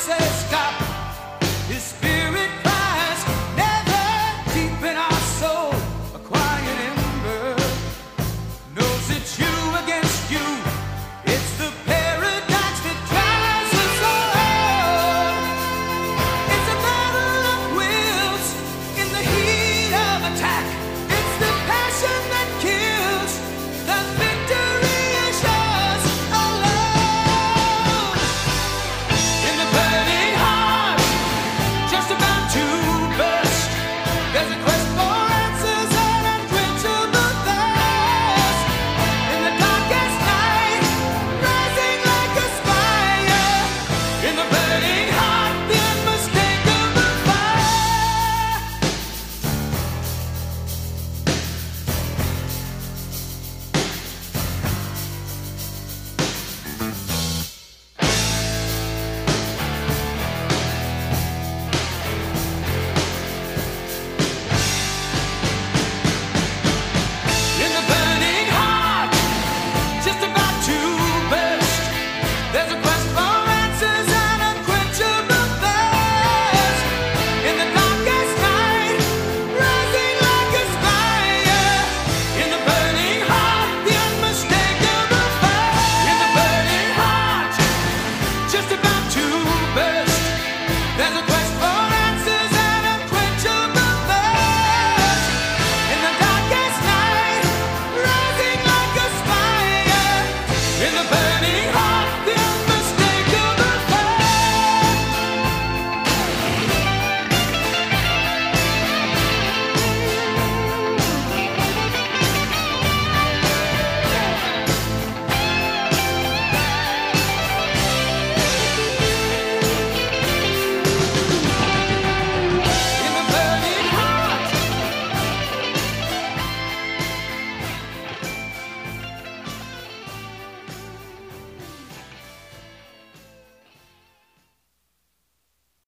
says